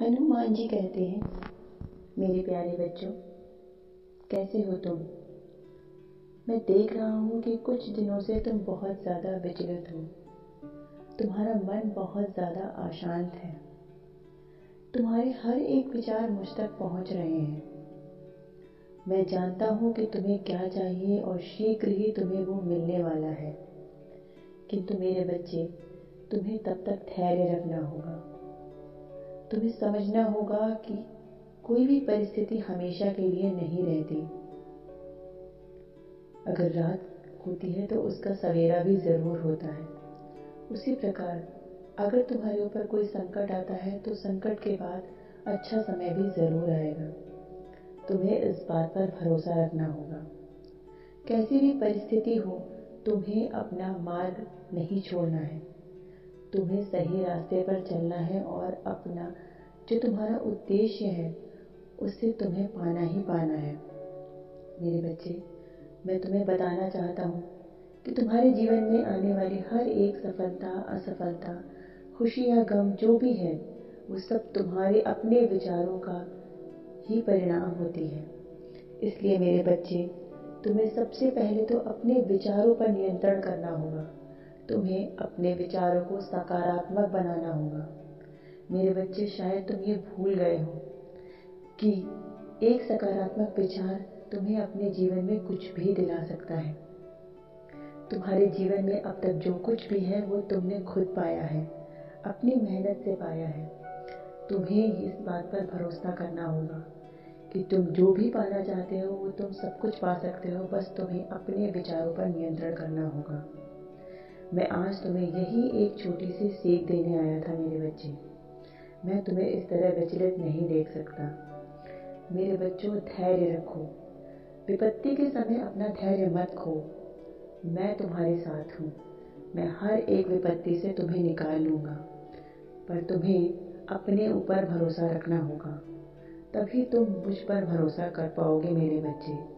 हनुमान जी कहते हैं, मेरे प्यारे बच्चों, कैसे हो तुम? मैं देख रहा हूँ कि कुछ दिनों से तुम बहुत ज़्यादा विचलित हो। तुम्हारा मन बहुत ज़्यादा अशांत है। तुम्हारे हर एक विचार मुझ तक पहुँच रहे हैं। मैं जानता हूँ कि तुम्हें क्या चाहिए और शीघ्र ही तुम्हें वो मिलने वाला है। किंतु मेरे बच्चे, तुम्हें तब तक धैर्य रखना होगा। तुम्हें समझना होगा कि कोई भी परिस्थिति हमेशा के लिए नहीं रहती। अगर रात होती है तो उसका सवेरा भी ज़रूर होता है। उसी प्रकार, अगर तुम्हारे ऊपर कोई संकट आता है तो संकट के बाद अच्छा समय भी ज़रूर आएगा। तुम्हें इस बात पर भरोसा रखना होगा। कैसी भी परिस्थिति हो, तुम्हें अपना मार्ग नहीं छोड़ना है। तुम्हें सही रास्ते पर चलना है और अपना जो तुम्हारा उद्देश्य है उससे तुम्हें पाना ही पाना है। मेरे बच्चे, मैं तुम्हें बताना चाहता हूँ कि तुम्हारे जीवन में आने वाली हर एक सफलता, असफलता, खुशी या गम जो भी है, वो सब तुम्हारे अपने विचारों का ही परिणाम होती है। इसलिए मेरे बच्चे, तुम्हें सबसे पहले तो अपने विचारों पर नियंत्रण करना होगा। तुम्हें अपने विचारों को सकारात्मक बनाना होगा। मेरे बच्चे, शायद तुम ये भूल गए हो कि एक सकारात्मक विचार तुम्हें अपने जीवन में कुछ भी दिला सकता है। तुम्हारे जीवन में अब तक जो कुछ भी है, वो तुमने खुद पाया है, अपनी मेहनत से पाया है। तुम्हें इस बात पर भरोसा करना होगा कि तुम जो भी पाना चाहते हो, वो तुम सब कुछ पा सकते हो। बस तुम्हें अपने विचारों पर नियंत्रण करना होगा। मैं आज तुम्हें यही एक छोटी सी सीख देने आया था मेरे बच्चे। मैं तुम्हें इस तरह विचलित नहीं देख सकता। मेरे बच्चों, धैर्य रखो। विपत्ति के समय अपना धैर्य मत खो। मैं तुम्हारे साथ हूँ। मैं हर एक विपत्ति से तुम्हें निकाल लूँगा। पर तुम्हें अपने ऊपर भरोसा रखना होगा। तभी तुम मुझ पर भरोसा कर पाओगे मेरे बच्चे।